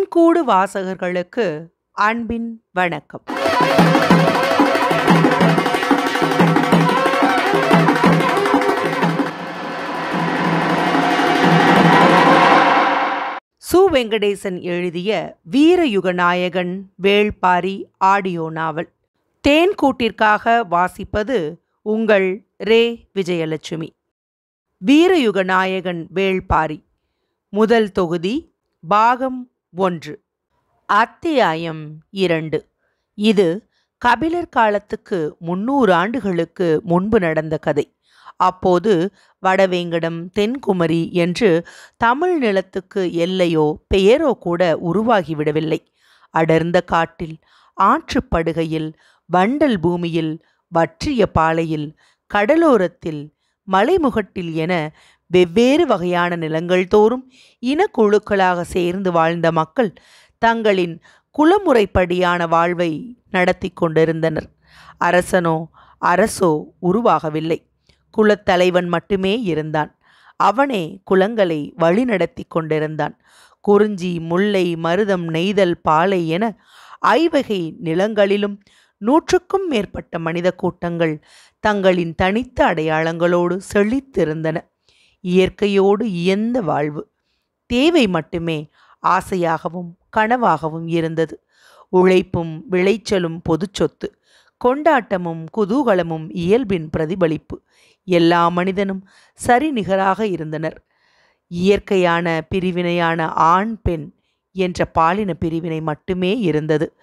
தென்கூடு வாசகர்களுக்கு அன்பின் வணக்கம். சு. வெங்கடேசன் எழுதிய வீரயுகநாயகன் வேள்பாரி ஆடியோ நாவல். தேன்கூட்டிற்காக வாசிப்பது உங்கள் ரே. விஜயலட்சுமி. வீரயுகநாயகன் வேள்பாரி. முதல் தொகுதி பாகம் ஒன்று. அத்தியாயம் இரண்டு. இது கபிலர் காலத்துக்கு முன்னூறு ஆண்டுகளுக்கு முன்பு நடந்த கதை. அப்போது வடவேங்கடம் தென்குமரி என்று தமிழ் நிலத்துக்கு எல்லையோ பெயரோ கூட உருவாகிவிடவில்லை. அடர்ந்த காட்டில் ஆற்றுப்படுகையில் வண்டல் பூமியில் வற்றிய பாலையில் கடலோரத்தில் மலைமுகட்டில் என வெவ்வேறு வகையான நிலங்கள் தோறும் இனக்குழுக்களாக சேர்ந்து வாழ்ந்த மக்கள் தங்களின் குலமுறைப்படியான வாழ்வை நடத்தி கொண்டிருந்தனர். அரசனோ அரசோ உருவாகவில்லை. குலத்தலைவன் மட்டுமே இருந்தான். அவனே குலங்களை வழிநடத்தி கொண்டிருந்தான். குறிஞ்சி முல்லை மருதம் நெய்தல் பாலை என ஐவகை நிலங்களிலும் நூற்றுக்கும் மேற்பட்ட மனித கூட்டங்கள் தங்களின் தனித்த அடையாளங்களோடு செழித்திருந்தன. இயற்கையோடு இயந்த வாழ்வு. தேவை மட்டுமே ஆசையாகவும் கனவாகவும் இருந்தது. உழைப்பும் விளைச்சலும் பொது சொத்து கொண்டாட்டமும் குதூகலமும் இயல்பின் பிரதிபலிப்பு. எல்லா மனிதனும் சரிநிகராக இருந்தனர். இயற்கையான பிரிவினையான ஆண் பெண் என்ற பாலின பிரிவினை மட்டுமே இருந்தது.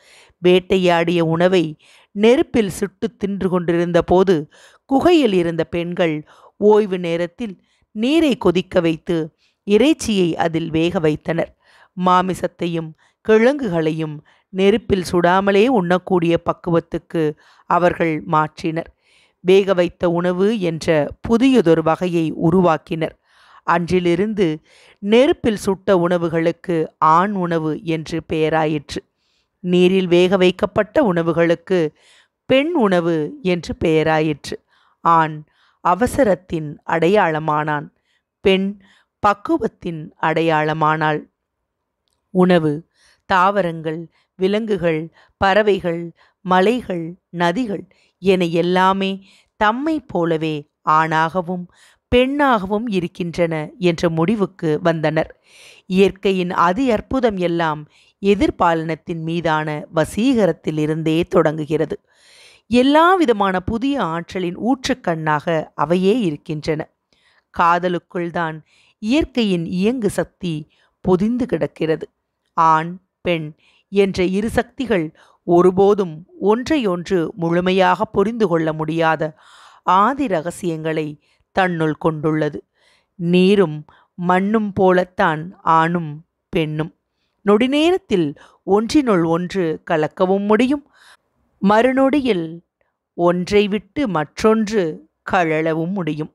வேட்டையாடிய உணவை நெருப்பில் சுட்டு தின்று கொண்டிருந்த போது குகையில் இருந்த பெண்கள் ஓய்வு நேரத்தில் நீரை கொதிக்க வைத்து இறைச்சியை அதில் வேக வைத்தனர். மாமிசத்தையும் கிழங்குகளையும் நெருப்பில் சுடாமலே உண்ணக்கூடிய பக்குவத்துக்கு அவர்கள் மாற்றினர். வேக வைத்த உணவு என்ற புதியதொரு வகையை உருவாக்கினர். அன்றிலிருந்து நெருப்பில் சுட்ட உணவுகளுக்கு ஆண் உணவு என்று பெயராயிற்று. நீரில் வேக வைக்கப்பட்ட உணவுகளுக்கு பெண் உணவு என்று பெயராயிற்று. ஆண் அவசரத்தின் அடையாளமானான். பெண் பக்குவத்தின் அடையாளமானாள். உணவு தாவரங்கள் விலங்குகள் பறவைகள் மலைகள் நதிகள் என எல்லாமே தம்மை போலவே ஆணாகவும் பெண்ணாகவும் இருக்கின்றன என்ற முடிவுக்கு வந்தனர். இயற்கையின் அதி அற்புதம் எல்லாம் எதிர்பாலனத்தின் மீதான வசீகரத்தில் இருந்தே தொடங்குகிறது. எல்லா விதமான புதிய ஆற்றலின் ஊற்றுக்கண்ணாக அவையே இருக்கின்றன. காதலுக்குள் தான் இயற்கையின் இயங்கு சக்தி பொதிந்து கிடக்கிறது. ஆண் பெண் என்ற இரு சக்திகள் ஒருபோதும் ஒன்றையொன்று முழுமையாக புரிந்து கொள்ள முடியாத ஆதி ரகசியங்களை தன்னுள் கொண்டுள்ளது. நீரும் மண்ணும் போலத்தான் ஆணும் பெண்ணும். நொடிநேரத்தில் ஒன்றினுள் ஒன்று கலக்கவும் முடியும். மறுநொடியில் ஒன்றை விட்டு மற்றொன்று கழலவும் முடியும்.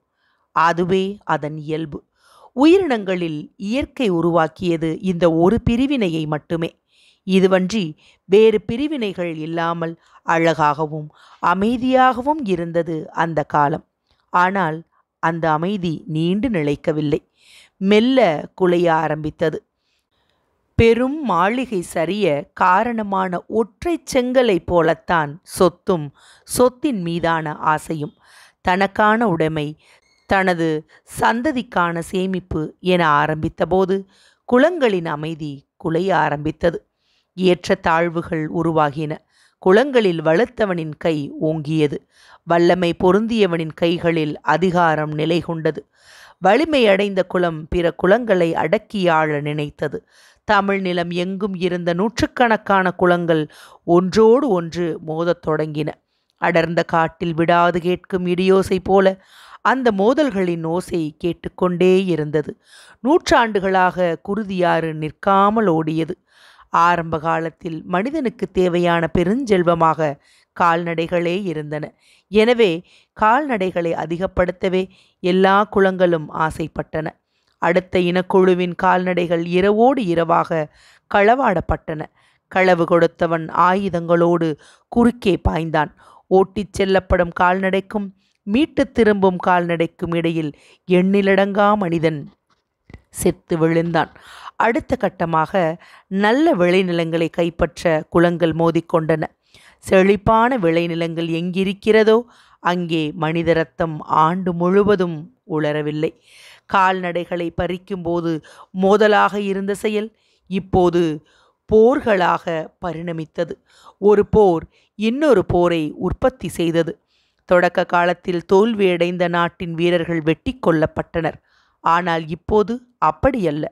அதுவே அதன் இயல்பு. உயிரினங்களில் இயற்கை உருவாக்கியது இந்த ஒரு பிரிவினையை மட்டுமே. இதுவன்றி வேறு பிரிவினைகள் இல்லாமல் அழகாகவும் அமைதியாகவும் இருந்தது அந்த காலம். ஆனால் அந்த அமைதி நீண்டு நிலைக்கவில்லை. மெல்ல குலைய ஆரம்பித்தது. பெரும் மாளிகை சரிய காரணமான ஒற்றை செங்கலை போலத்தான் சொத்தும் சொத்தின் மீதான ஆசையும். தனக்கான உடைமை தனது சந்ததிக்கான சேமிப்பு என ஆரம்பித்தபோது குளங்களின் அமைதி குலைய ஆரம்பித்தது. ஏற்ற தாழ்வுகள் உருவாகின. குளங்களில் வளர்த்தவனின் கை ஓங்கியது. வல்லமை பொருந்தியவனின் கைகளில் அதிகாரம் நிலை கொண்டது வலிமையடைந்த குளம் பிற குளங்களை அடக்கியாள நினைத்தது. தமிழ் நிலம் எங்கும் இருந்த நூற்றுக்கணக்கான குளங்கள் ஒன்றோடு ஒன்று மோதத் தொடங்கின. அடர்ந்த காட்டில் விடாது கேட்கும் இடியோசை போல அந்த மோதல்களின் ஓசை கேட்டுக்கொண்டே இருந்தது. நூற்றாண்டுகளாக குருதியாறு நிற்காமல் ஓடியது. ஆரம்ப காலத்தில் மனிதனுக்கு தேவையான பெருஞ்செல்வமாக கால்நடைகளே இருந்தன. எனவே கால்நடைகளை அதிகப்படுத்தவே எல்லா குளங்களும் ஆசைப்பட்டன. அடுத்த இனக்குழுவின் கால்நடைகள் இரவோடு இரவாக களவாடப்பட்டன. களவு கொடுத்தவன் ஆயுதங்களோடு குறுக்கே பாய்ந்தான். ஓட்டிச் செல்லப்படும் கால்நடைக்கும் மீட்டுத் திரும்பும் கால்நடைக்கும் இடையில் எண்ணிலடங்கா மனிதன் செத்து விழுந்தான். அடுத்த கட்டமாக நல்ல விளைநிலங்களை கைப்பற்ற குளங்கள் மோதிக்கொண்டன. செழிப்பான விளைநிலங்கள் எங்கிருக்கிறதோ அங்கே மனித ரத்தம் ஆண்டு முழுவதும் உளரவில்லை கால்நடைகளை பறிக்கும்போது மோதலாக இருந்த செயல் இப்போது போர்களாக பரிணமித்தது. ஒரு போர் இன்னொரு போரை உற்பத்தி செய்தது. தொடக்க காலத்தில் தோல்வியடைந்த நாட்டின் வீரர்கள் வெட்டி கொல்லப்பட்டனர். ஆனால் இப்போது அப்படியல்ல.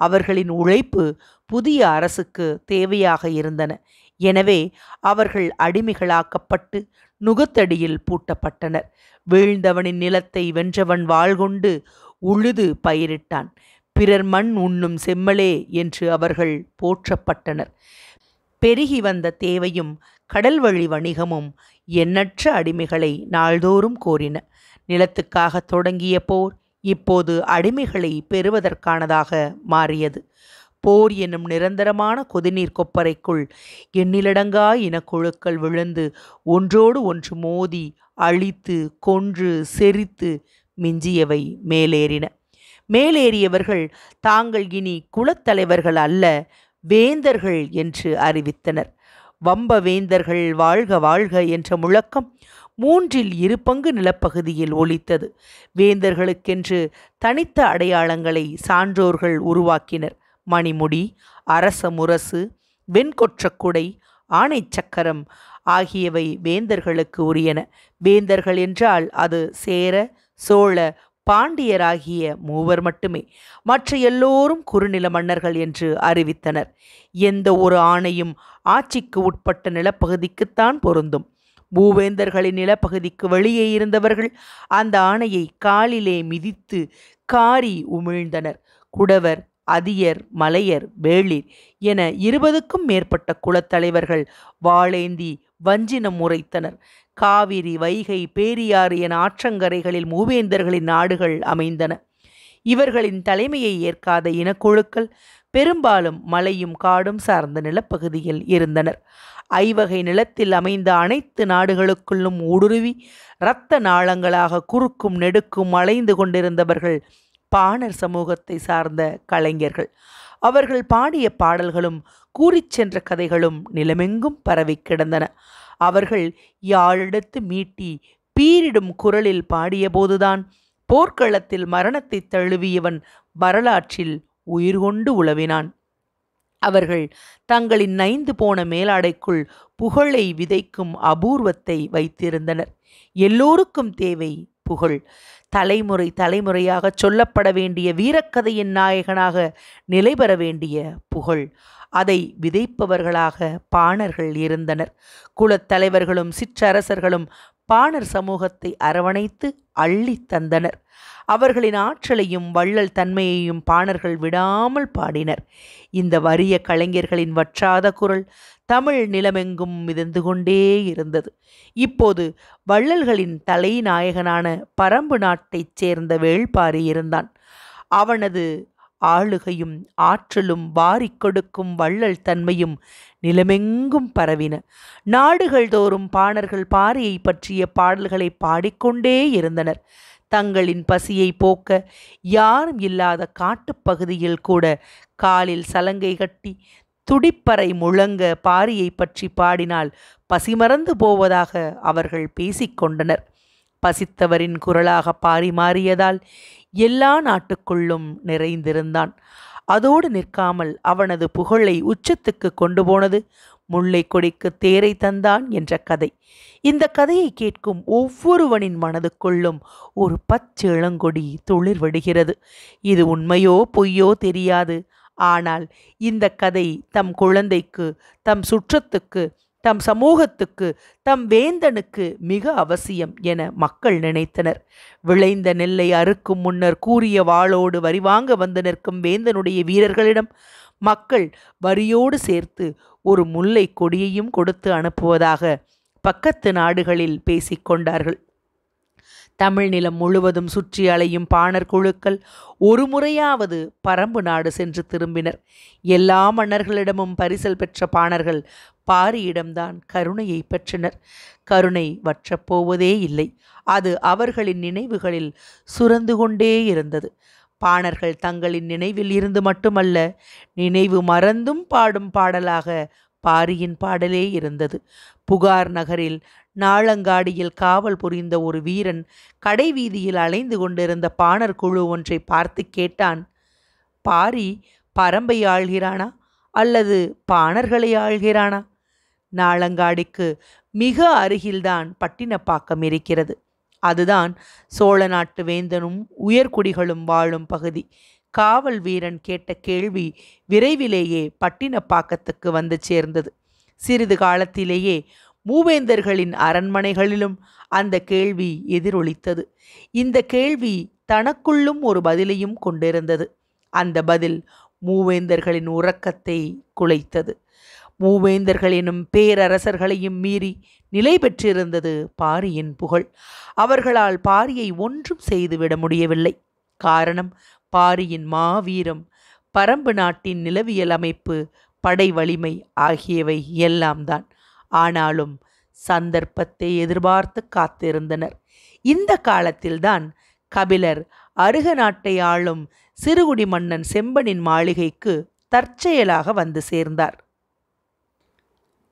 அவர்களின் உழைப்பு புதிய அரசுக்கு தேவையாக இருந்தன. எனவே அவர்கள் அடிமைகளாக்கப்பட்டு நுகத்தடியில் பூட்டப்பட்டனர். வீழ்ந்தவனின் நிலத்தை வென்றவன் வாழ்கொண்டு உழுது பயிரிட்டான். பிறர் மண் உண்ணும் செம்மலே என்று அவர்கள் போற்றப்பட்டனர். பெருகி வந்த தேவையும் கடல்வழி வணிகமும் எண்ணற்ற அடிமைகளை நாள்தோறும் கோரின. நிலத்துக்காக தொடங்கிய போர் இப்போது அடிமைகளை பெறுவதற்கானதாக மாறியது. போர் என்னும் நிரந்தரமான கொதிநீர் கொப்பரைக்குள் எண்ணிலடங்கா இனக்குழுக்கள் விழுந்து ஒன்றோடு ஒன்று மோதி அழித்து கொன்று செரித்து மிஞ்சியவை மேலேறின. மேலேறியவர்கள் தாங்கள் இனி குலத்தலைவர்கள் அல்ல வேந்தர்கள் என்று அறிவித்தனர். வம்ப வேந்தர்கள் வாழ்க வாழ்க என்ற முழக்கம் மூன்றில் இரு பங்கு நிலப்பகுதியில் ஒலித்தது. வேந்தர்களுக்கென்று தனித்த அடையாளங்களை சான்றோர்கள் உருவாக்கினர். மணிமுடி அரச முரசு வெண்கொற்றக்குடை ஆணை சக்கரம் ஆகியவை வேந்தர்களுக்கு உரியன. வேந்தர்கள் என்றால் அது சேர சோழ பாண்டியராகிய மூவர் மட்டுமே. மற்ற எல்லோரும் குறுநில மன்னர்கள் என்று அறிவித்தனர். எந்த ஒரு ஆணையும் ஆட்சிக்கு உட்பட்ட நிலப்பகுதிக்குத்தான் பொருந்தும். பூவேந்தர்களின் நிலப்பகுதிக்கு வெளியே இருந்தவர்கள் அந்த ஆணையை காலிலே மிதித்து காரி உமிழ்ந்தனர். குடவர் அதியர் மலையர் வேளிர் என இருபதுக்கும் மேற்பட்ட குலத்தலைவர்கள் வாளேந்தி வஞ்சினம் உரைத்தனர் காவிரி வைகை பேரியாறு என ஆற்றங்கரைகளில் மூவேந்தர்களின் நாடுகள் அமைந்தன. இவர்களின் தலைமையை ஏற்காத இனக்குழுக்கள் பெரும்பாலும் மலையும் காடும் சார்ந்த நிலப்பகுதியில் இருந்தனர். ஐவகை நிலத்தில் அமைந்த அனைத்து நாடுகளுக்குள்ளும் ஊடுருவி இரத்த நாளங்களாக குறுக்கும் நெடுக்கும் அலைந்து கொண்டிருந்தவர்கள் பாணர் சமூகத்தை சார்ந்த கலைஞர்கள். அவர்கள் பாடிய பாடல்களும் கூறிச் சென்ற கதைகளும் நிலமெங்கும் பரவி கிடந்தன. அவர்கள் யாழெடுத்து மீட்டி பீரிடும் குரலில் பாடியபோதுதான் போர்க்களத்தில் மரணத்தை தழுவியவன் வரலாற்றில் உயிர் கொண்டு உழவினான் அவர்கள் தங்களின் நைந்து போன மேலாடைக்குள் புகழை விதைக்கும் அபூர்வத்தை வைத்திருந்தனர். எல்லோருக்கும் தேவை புகழ். தலைமுறை தலைமுறையாக சொல்லப்பட வேண்டிய வீரக்கதையின் நாயகனாக நிலை பெற வேண்டிய புகழ். அதை விதைப்பவர்களாக பாணர்கள் இருந்தனர். குலத்தலைவர்களும் சிற்றரசர்களும் பாணர் சமூகத்தை அரவணைத்து அள்ளி தந்தனர். அவர்களின் ஆற்றலையும் வள்ளல் தன்மையையும் பாணர்கள் விடாமல் பாடினர். இந்த வறிய கலைஞர்களின் வற்றாத குரல் தமிழ் நிலமெங்கும் மிதந்து கொண்டே இருந்தது. இப்போது வள்ளல்களின் தலைநாயகனான பரம்பு நாட்டைச் சேர்ந்த வேள்பாரி இருந்தான். அவனது ஆளுகையும் ஆற்றலும் வாரிக் கொடுக்கும் வள்ளல் தன்மையும் நிலமெங்கும் பரவின. நாடுகள் தோறும் பாணர்கள் பாரியை பற்றிய பாடல்களை பாடிக்கொண்டே இருந்தனர். தங்களின் பசியை போக்க யாரும் இல்லாத காட்டுப்பகுதியில் கூட காலில் சலங்கை கட்டி துடிப்பறை முழங்க பாரியை பற்றி பாடினால் பசிமறந்து போவதாக அவர்கள் பேசிக்கொண்டனர் பசித்தவரின் குரலாக பாரி மாறியதால் எல்லா நாட்டுக்குள்ளும் நிறைந்திருந்தான். அதோடு நிற்காமல் அவனது புகழை உச்சத்துக்கு கொண்டு போனது முல்லை கொடிக்கு தேரை தந்தான் என்ற கதை. இந்த கதையை கேட்கும் ஒவ்வொருவனின் மனதுக்குள்ளும் ஒரு பச்சை இளங்கொடி துளிர் விடுகிறது. இது உண்மையோ பொய்யோ தெரியாது. ஆனால் இந்த கதை தம் குழந்தைக்கு தம் சுற்றத்துக்கு தம் சமூகத்துக்கு தம் வேந்தனுக்கு மிக அவசியம் என மக்கள் நினைத்தனர். விளைந்த நெல்லை அறுக்கும் முன்னர் கூறிய வாளோடு வரிவாங்க வந்து நிற்கும் வேந்தனுடைய வீரர்களிடம் மக்கள் வரியோடு சேர்த்து ஒரு முல்லை கொடியையும் கொடுத்து அனுப்புவதாக பக்கத்து நாடுகளில் பேசிக்கொண்டார்கள் தமிழ் நிலம் முழுவதும் சுற்றி அலையும் பாணர் குழுக்கள் ஒரு முறையாவது பரம்பு நாடு சென்று திரும்பினர். எல்லா மன்னர்களிடமும் பரிசல் பெற்ற பாணர்கள் பாரியிடம்தான் கருணையை பெற்றனர். கருணை வற்றப்போவதே இல்லை. அது அவர்களின் நினைவுகளில் சுரந்து கொண்டே இருந்தது. பாணர்கள் தங்களின் நினைவில் இருந்து மட்டுமல்ல நினைவு மறந்தும் பாடும் பாடலாக பாரியின் பாடலே இருந்தது. புகார் நகரில் நாளங்காடியில் காவல் புரிந்த ஒரு வீரன் கடை வீதியில் அலைந்து கொண்டிருந்த பாணர் குழு ஒன்றை பார்த்து கேட்டான். பாரி பரம்பை ஆள்கிறானா அல்லது பாணர்களை ஆள்கிறானா? நாளங்காடிக்கு மிக அருகில்தான் பட்டினப்பாக்கம் இருக்கிறது. அதுதான் சோழ நாட்டு வேந்தனும் உயர்குடிகளும் வாழும் பகுதி. காவல் வீரன் கேட்ட கேள்வி விரைவிலேயே பட்டினப்பாக்கத்துக்கு வந்து சேர்ந்தது. சிறிது காலத்திலேயே மூவேந்தர்களின் அரண்மனைகளிலும் அந்த கேள்வி எதிரொலித்தது. இந்த கேள்வி தனக்குள்ளும் ஒரு பதிலையும் கொண்டிருந்தது. அந்த பதில் மூவேந்தர்களின் உறக்கத்தை குலைத்தது. மூவேந்தர்கள் எனும் பேரரசர்களையும் மீறி நிலை பெற்றிருந்தது பாரியின் புகழ். அவர்களால் பாரியை ஒன்றும் செய்துவிட முடியவில்லை. காரணம் பாரியின் மாவீரம் பரம்பு நாட்டின் நிலவியல் அமைப்பு படை வலிமை ஆகியவை எல்லாம் தான் ஆனாலும் சந்தர்ப்பத்தை எதிர்பார்த்து காத்திருந்தனர். இந்த காலத்தில்தான் கபிலர் அருக நாட்டை ஆளும் சிறுகுடி மன்னன் செம்பனின் மாளிகைக்கு தற்செயலாக வந்து சேர்ந்தார்.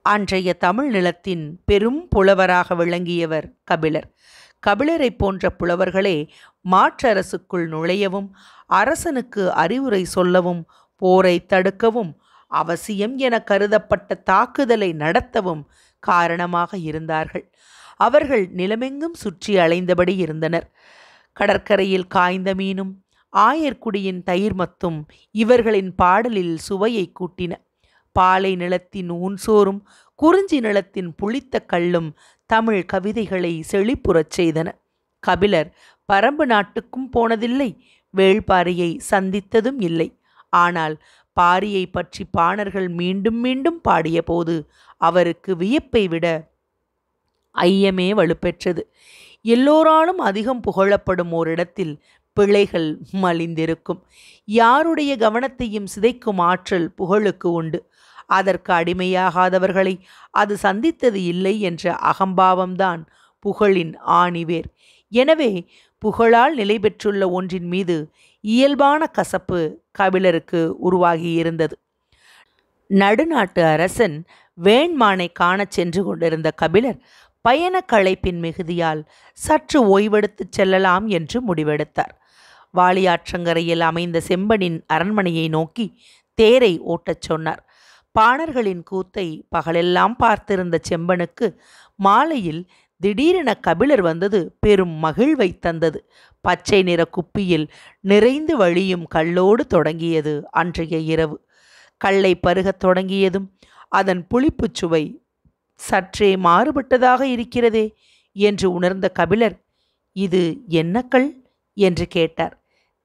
அன்றைய தமிழ் நிலத்தின் பெரும் புலவராக விளங்கியவர் கபிலர். கபிலரை போன்ற புலவர்களே மாற்றரசுக்குள் நுழையவும் அரசனுக்கு அறிவுரை சொல்லவும் போரை தடுக்கவும் அவசியம் என கருதப்பட்ட தாக்குதலை நடத்தவும் காரணமாக இருந்தார்கள். அவர்கள் நிலமெங்கும் சுற்றி அலைந்தபடி இருந்தனர். கடற்கரையில் காய்ந்த மீனும் ஆயர்குடியின் தயிர் மத்தும் இவர்களின் பாடலில் சுவையை கூட்டின. பாலை நிலத்தின் ஊன்சோறும் குறிஞ்சி நிலத்தின் புளித்த கல்லும் தமிழ் கவிதைகளை செழிப்புறச் செய்தன. கபிலர் பரம்பு நாட்டுக்கும் போனதில்லை வேள்பாரியை சந்தித்ததும் இல்லை. ஆனால் பாரியை பற்றி பாணர்கள் மீண்டும் மீண்டும் பாடியபோது அவருக்கு வியப்பை விட ஐயமே வலுப்பெற்றது. எல்லோராலும் அதிகம் புகழப்படும் ஓரிடத்தில் பிழைகள் மலிந்திருக்கும். யாருடைய கவனத்தையும் சிதைக்கும் ஆற்றல் புகழுக்கு உண்டு. அதற்கு அடிமையாகாதவர்களை அது சந்தித்தது இல்லை என்ற அகம்பாவம்தான் புகழின் ஆணிவேர். எனவே புகழால் நிலை பெற்றுள்ள ஒன்றின் மீது இயல்பான கசப்பு கபிலருக்கு உருவாகியிருந்தது. நடுநாட்டு அரசன் வேண்மானை காணச் சென்று கொண்டிருந்த கபிலர் பயண களைப்பின் மிகுதியால் சற்று ஓய்வெடுத்துச் செல்லலாம் என்று முடிவெடுத்தார். வாளியாற்றங்கரையில் அமைந்த செம்பனின் அரண்மனையை நோக்கி தேரை ஓட்டச் சொன்னார். பாணர்களின் கூத்தை பகலெல்லாம் பார்த்திருந்த செம்பனுக்கு மாலையில் திடீரென கபிலர் வந்தது பெரும் மகிழ்வை தந்தது. பச்சை நிற குப்பியில் நிறைந்து வழியும் கல்லோடு தொடங்கியது அன்றைய இரவு. கல்லை பருகத் தொடங்கியதும் அதன் புளிப்புச் சுவை சற்றே மாறுபட்டதாக இருக்கிறதே என்று உணர்ந்த கபிலர் இது என்ன கல்? என்று கேட்டார்.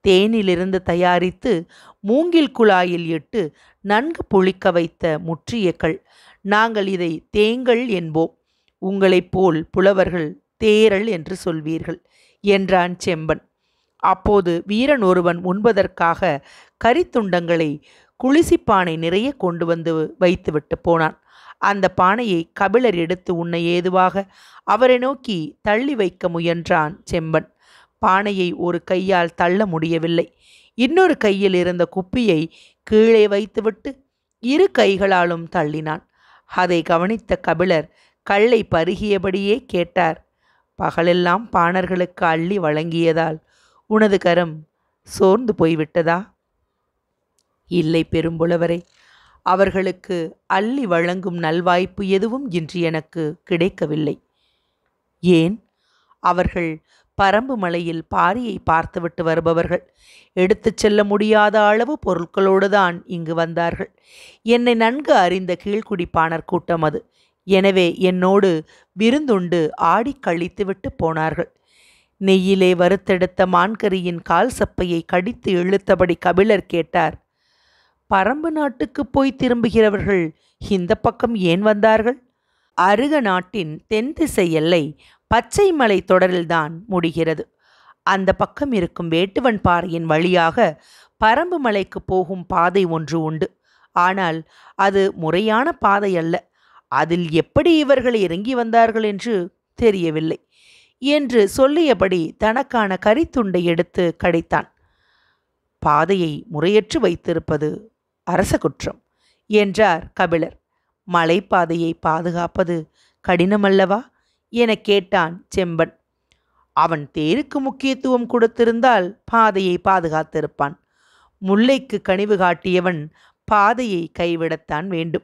தேனிலிருந்து தயாரித்து மூங்கில் குழாயில் இட்டு நன்கு புளிக்க வைத்த முற்றிய கள் நாங்கள் இதை தேங்கள் என்போம். உங்களைப் போல் புலவர்கள் தேரல் என்று சொல்வீர்கள் என்றான் செம்பன். அப்போது வீரன் ஒருவன் உண்பதற்காக கரித்துண்டங்களை குளிசிப்பானை நிறைய கொண்டு வந்து வைத்துவிட்டு போனான். அந்த பானையை கபிலர் எடுத்து உன்னை ஏதுவாக அவரை நோக்கி தள்ளி வைக்க முயன்றான் செம்பன். பானையை ஒரு கையால் தள்ள முடியவில்லை. இன்னொரு கையில் இருந்த குப்பியை கீழே வைத்துவிட்டு இரு கைகளாலும் தள்ளினான். அதை கவனித்த கபிலர் கல்லை பருகியபடியே கேட்டார் பகலெல்லாம் பாணர்களுக்கு அள்ளி வழங்கியதால் உனது கரம் சோர்ந்து போய்விட்டதா? இல்லை பெரும்புலவரே அவர்களுக்கு அள்ளி வழங்கும் நல்வாய்ப்பு எதுவும் இன்று எனக்கு கிடைக்கவில்லை. ஏன்? அவர்கள் பரம்பு மலையில் பாரியை பார்த்துவிட்டு வருபவர்கள். எடுத்துச் செல்ல முடியாத அளவு பொருட்களோடு தான் இங்கு வந்தார்கள். என்னை நன்கு அறிந்த கீழ்குடிப்பாணர் கூட்டம் அது. எனவே என்னோடு விருந்துண்டு ஆடி கழித்துவிட்டு போனார்கள். நெய்யிலே வறுத்தெடுத்த மான்கரியின் கால் சப்பையை கடித்து இழுத்தபடி கபிலர் கேட்டார் பரம்பு நாட்டுக்கு போய் திரும்புகிறவர்கள் இந்த பக்கம் ஏன் வந்தார்கள்? அருக நாட்டின் தென் திசை எல்லை பச்சை மலை தொடரில்தான் முடிகிறது. அந்த பக்கம் இருக்கும் வேட்டுவன் பாறையின் வழியாக பரம்பு மலைக்கு போகும் பாதை ஒன்று உண்டு. ஆனால் அது முறையான பாதை அல்ல. அதில் எப்படி இவர்கள் இறங்கி வந்தார்கள் என்று தெரியவில்லை. என்று சொல்லியபடி தனக்கான கரித்துண்டை எடுத்து கடைத்தான். பாதையை முறையற்று வைத்திருப்பது அரச குற்றம் என்றார் கபிலர். மலைப்பாதையை பாதுகாப்பது கடினமல்லவா? எனக் கேட்டான் செம்பன். அவன் தேருக்கு முக்கியத்துவம் கொடுத்திருந்தால் பாதையை பாதுகாத்திருப்பான். முல்லைக்கு கனிவு காட்டியவன் பாதையை கைவிடத்தான் வேண்டும்.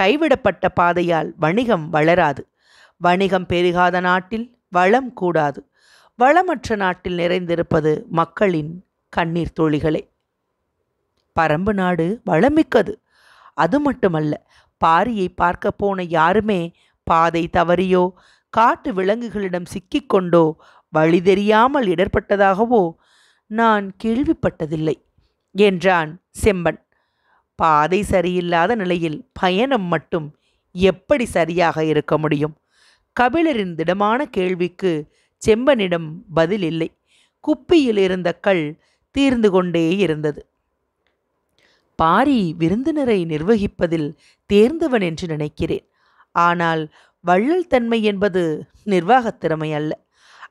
கைவிடப்பட்ட பாதையால் வணிகம் வளராது. வணிகம் பெருகாத நாட்டில் வளம் கூடாது. வளமற்ற நாட்டில் நிறைந்திருப்பது மக்களின் கண்ணீர் துளிகளே. பரம்பு நாடு வளமிக்கது. அது மட்டுமல்ல பாரியை பார்க்க போன யாருமே பாதை தவறியோ காட்டு விலங்குகளிடம் சிக்கிக்கொண்டோ வழி தெரியாமல் இடர்பட்டதாகவோ நான் கேள்விப்பட்டதில்லை என்றான் செம்பன். பாதை சரியில்லாத நிலையில் பயணம் மட்டும் எப்படி சரியாக இருக்க முடியும்? கபிலரின் திடமான கேள்விக்கு செம்பனிடம் பதில் இல்லை. குப்பியில் இருந்த கல் தீர்ந்து கொண்டே இருந்தது. பாரி விருந்தினரை நிர்வகிப்பதில் தேர்ந்தவன் என்று நினைக்கிறேன். ஆனால் வள்ளல் தன்மை என்பது நிர்வாகத் திறமை அல்ல.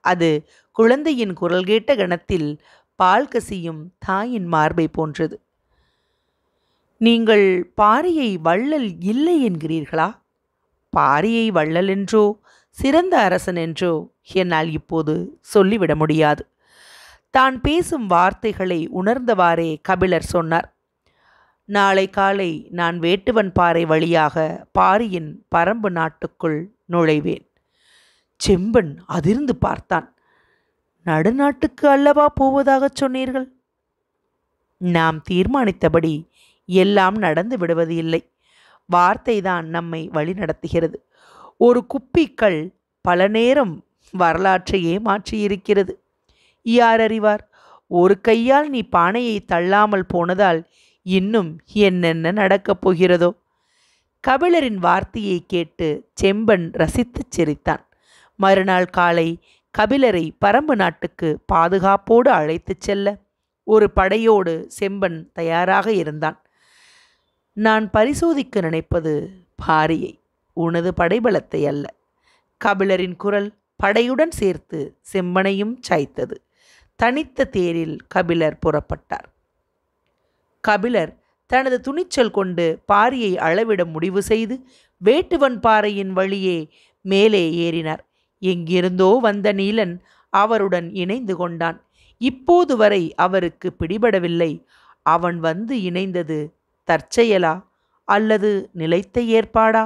அது குழந்தையின் குரல் கேட்ட கணத்தில் பால் கசியும் தாயின் மார்பை போன்றது. நீங்கள் பாரியை வள்ளல் இல்லை என்கிறீர்களா? பாரியை வள்ளல் என்றோ சிறந்த அரசன் என்றோ என்னால் இப்போது சொல்லிவிட முடியாது. தான் பேசும் வார்த்தைகளை உணர்ந்தவாறே கபிலர் சொன்னார். நாளை காலை நான் வேட்டுவன் பாறை வழியாக பாரியின் பரம்பு நாட்டுக்குள் நுழைவேன். செம்பன் அதிர்ந்து பார்த்தான். நடுநாட்டுக்கு அல்லவா போவதாகச் சொன்னீர்கள்? நாம் தீர்மானித்தபடி எல்லாம் நடந்து விடுவது இல்லை. வார்த்தைதான் நம்மை வழிநடத்துகிறது. ஒரு குப்பிக்கல் பல நேரம் வரலாற்றையே மாற்றியிருக்கிறது. யார் அறிவார்? ஒரு கையால் நீ பானையை தள்ளாமல் போனதால் இன்னும் என்னென்ன நடக்கப் போகிறதோ? கபிலரின் வார்த்தையை கேட்டு செம்பன் ரசித்துச் சிரித்தான். மறுநாள் காலை கபிலரை பரம்பு நாட்டுக்கு பாதுகாப்போடு அழைத்துச் செல்ல ஒரு படையோடு செம்பன் தயாராக இருந்தான். நான் பரிசோதிக்க நினைப்பது பாரியை உனது படைபலத்தை அல்ல. கபிலரின் குரல் படையுடன் சேர்த்து செம்பனையும் சாய்த்தது. தனித்த தேரில் கபிலர் புறப்பட்டார். கபிலர் தனது துணிச்சல் கொண்டு பாரியை அளவிட முடிவு செய்து வேட்டுவன் பாறையின் வழியே மேலே ஏறினார். எங்கிருந்தோ வந்த நீலன் அவருடன் இணைந்து கொண்டான். இப்போது வரை அவருக்கு பிடிபடவில்லை. அவன் வந்து இணைந்தது தற்செயலா அல்லது நிலைத்த ஏற்பாடா?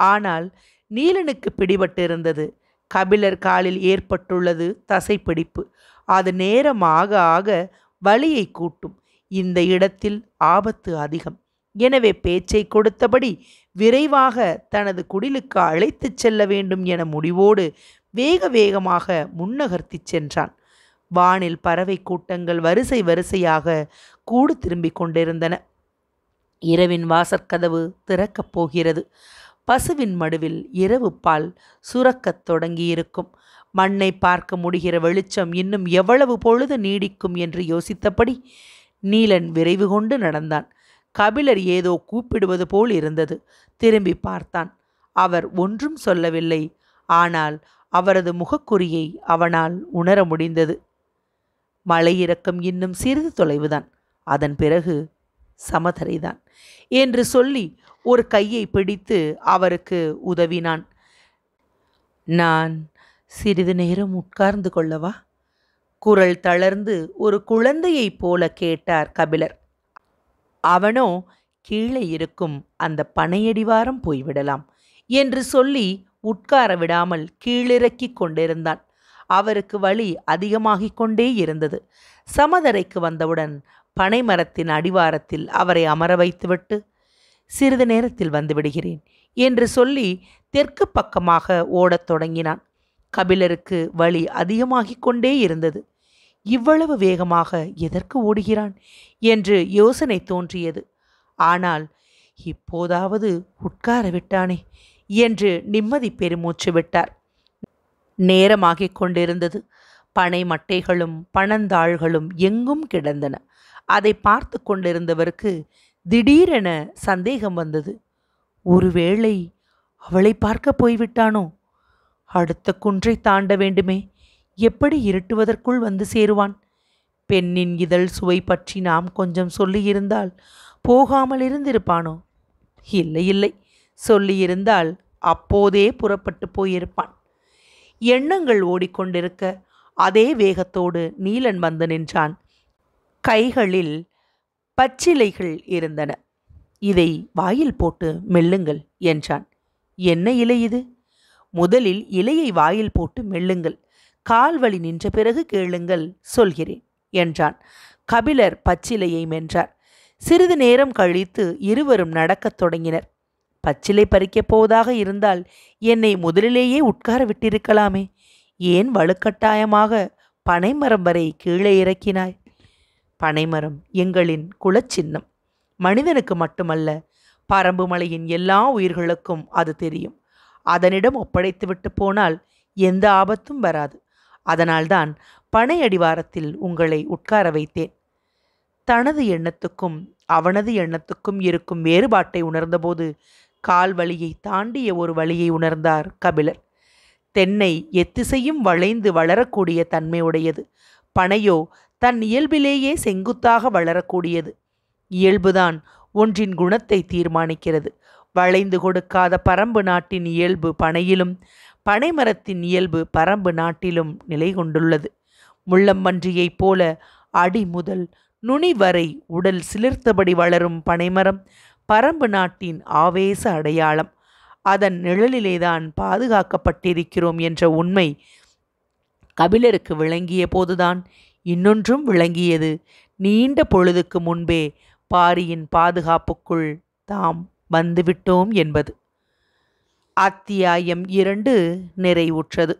ஆனால் நீலனுக்கு பிடிபட்டிருந்தது கபிலர் காலில் ஏற்பட்டுள்ளது தசைப்பிடிப்பு. அது நேரம் ஆக ஆக வலியை கூட்டும். இந்த இடத்தில் ஆபத்து அதிகம். எனவே பேச்சை கொடுத்தபடி விரைவாக தனது குடிலுக்கு அழைத்துச் செல்ல வேண்டும் என முடிவோடு வேக வேகமாக முன்னகர்த்திச் சென்றான். வானில் பறவை கூட்டங்கள் வரிசை வரிசையாக கூடு திரும்பிக் கொண்டிருந்தன. இரவின் வாசற்கதவு திறக்கப் போகிறது. பசுவின் மடுவில் இரவு பால் சுரக்கத் தொடங்கியிருக்கும். மண்ணை பார்க்க முடிகிற வெளிச்சம் இன்னும் எவ்வளவு பொழுது நீடிக்கும் என்று யோசித்தபடி நீலன் விரைவு கொண்டு நடந்தான். கபிலர் ஏதோ கூப்பிடுவது போல் இருந்தது. திரும்பி பார்த்தான். அவர் ஒன்றும் சொல்லவில்லை. ஆனால் அவரது முகக்குறியை அவனால் உணர முடிந்தது. மலையிறக்கம் இன்னும் சிறிது தொலைவுதான். அதன் பிறகு சமதரைதான் என்று சொல்லி ஒரு கையை பிடித்து அவருக்கு உதவினான். நான் சிறிது நேரம் உட்கார்ந்து கொள்ளவா? குரல் தளர்ந்து ஒரு குழந்தையைப் போல கேட்டார் கபிலர். அவனோ கீழே இருக்கும் அந்த பனையடிவாரம் போய்விடலாம் என்று சொல்லி உட்கார விடாமல் கீழிறக்கிக் கொண்டிருந்தான். அவருக்கு வலி அதிகமாகிக் கொண்டே இருந்தது. சமதரைக்கு வந்தவுடன் பனைமரத்தின் அடிவாரத்தில் அவரை அமர வைத்துவிட்டு சிறிது நேரத்தில் வந்துவிடுகிறேன் என்று சொல்லி தெற்கு பக்கமாக ஓடத் தொடங்கினான். கபிலருக்கு வலி அதிகமாகிக் கொண்டே இருந்தது. இவ்வளவு வேகமாக எதற்கு ஓடுகிறான் என்று யோசனை தோன்றியது. ஆனால் இப்போதாவது உட்கார விட்டானே என்று நிம்மதி பெருமூச்சு விட்டார். நேரமாகிக் கொண்டிருந்தது. பனை மட்டைகளும் பணந்தாள்களும் எங்கும் கிடந்தன. அதை பார்த்து கொண்டிருந்தவருக்கு திடீரென சந்தேகம் வந்தது. ஒருவேளை அவளை பார்க்க போய்விட்டானோ? அடுத்த குன்றை தாண்ட வேண்டுமே. எப்படி இருட்டுவதற்குள் வந்து சேருவான்? பெண்ணின் இதழ் சுவை பற்றி நாம் கொஞ்சம் சொல்லியிருந்தால் போகாமல் இருந்திருப்பானோ? இல்லை இல்லை. சொல்லியிருந்தால் அப்போதே புறப்பட்டு போயிருப்பான். எண்ணங்கள் ஓடிக்கொண்டிருக்க அதே வேகத்தோடு நீலன் வந்து நின்றான். கைகளில் பச்சிலைகள் இருந்தன. இதை வாயில் போட்டு மெல்லுங்கள் என்றான். என்ன இலை இது? முதலில் இலையை வாயில் போட்டு மெல்லுங்கள். கால்வழி நின்ற பிறகு கேளுங்கள் சொல்கிறேன் என்றான். கபிலர் பச்சிலையை மென்றார். சிறிது நேரம் கழித்து இருவரும் நடக்கத் தொடங்கினர். பச்சிலை பறிக்கப் போவதாக இருந்தால் என்னை முதலிலேயே உட்கார விட்டிருக்கலாமே. ஏன் வலுக்கட்டாயமாக பனைமரம் வரை கீழே இறக்கினாய்? பனைமரம் எங்களின் குலச்சின்னம். மனிதனுக்கு மட்டுமல்ல பரம்பு மலையின் எல்லா உயிர்களுக்கும் அது தெரியும். அதனிடம் ஒப்படைத்துவிட்டு போனால் எந்த ஆபத்தும் வராது. அதனால்தான் பனை அடிவாரத்தில் உங்களை உட்கார வைத்தேன். தனது எண்ணத்துக்கும் அவனது எண்ணத்துக்கும் இருக்கும் வேறுபாட்டை உணர்ந்தபோது கால் வழியை தாண்டிய ஒரு வழியை உணர்ந்தார் கபிலர். தென்னை எத்திசையும் வளைந்து வளரக்கூடிய தன்மையுடையது. பனையோ தன் இயல்பிலேயே செங்குத்தாக வளரக்கூடியது. இயல்புதான் ஒன்றின் குணத்தை தீர்மானிக்கிறது. வளைந்து கொடுக்காத பரம்பு நாட்டின் இயல்பு பனையிலும் பனைமரத்தின் இயல்பு பரம்பு நாட்டிலும் நிலை கொண்டுள்ளது. முள்ளம்பன்றியைப் போல அடி முதல் நுனி வரை உடல் சிலிர்த்தபடி வளரும் பனைமரம் பரம்பு நாட்டின் ஆவேச அடையாளம். அதன் நிழலிலேதான் பாதுகாக்கப்பட்டிருக்கிறோம் என்ற உண்மை கபிலருக்கு விளங்கிய போதுதான். இன்னொன்றும் விளங்கியது. நீண்ட பொழுதுக்கு முன்பே பாரியின் பாதுகாப்புக்குள் தாம் வந்துவிட்டோம் என்பது அத்தியாயம் இரண்டு நிறைவுற்றது.